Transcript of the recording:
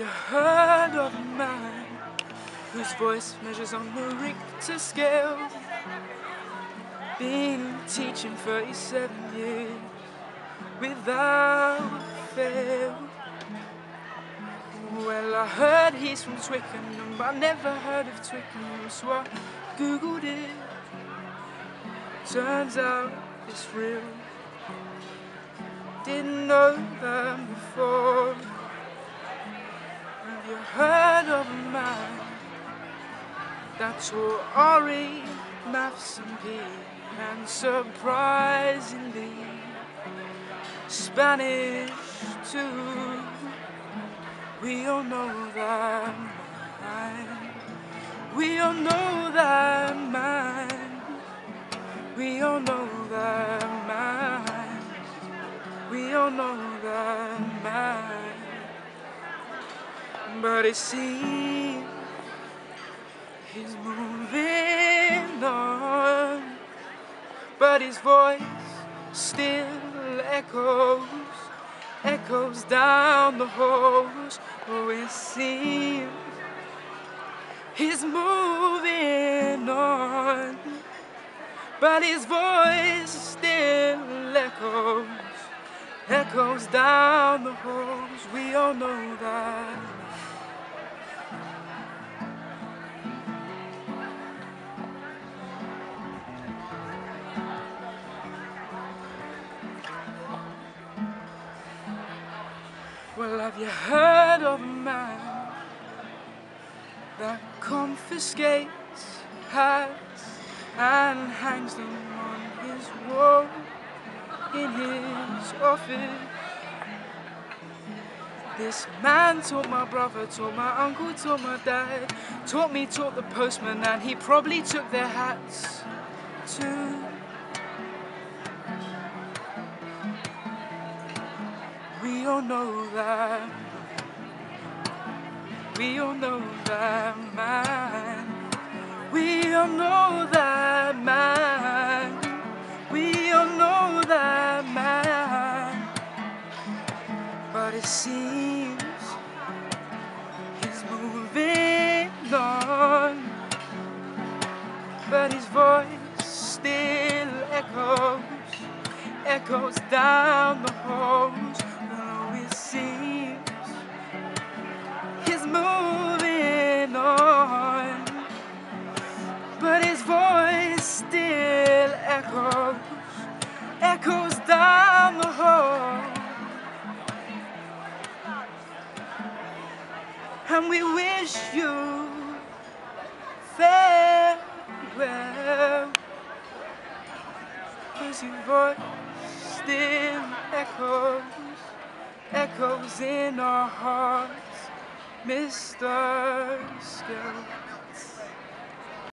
You heard of man whose voice measures on the Richter scale? Been teaching 37 years without fail. Well, I heard he's from Twickenham, but I never heard of Twickenham, so I googled it. Turns out it's real. Didn't know that before. Heard of a man that taught RE, maths and P, and surprisingly Spanish too? We all know that man. We all know that man. We all know that man. We all know that man. But it seems he's moving on. But his voice still echoes, echoes down the halls. Oh, it seems he's moving on. But his voice still echoes, echoes down the halls. We all know that. Well, have you heard of a man that confiscates hats and hangs them on his wall in his office? This man taught my brother, taught my uncle, taught my dad, taught me, taught the postman, and he probably took their hats too. We all know that. We all know that man. We all know that man. We all know that man. But it seems he's moving on. But his voice still echoes, echoes down the halls. And we wish you farewell. Cause your voice still echoes, echoes in our hearts, Mr. Skell.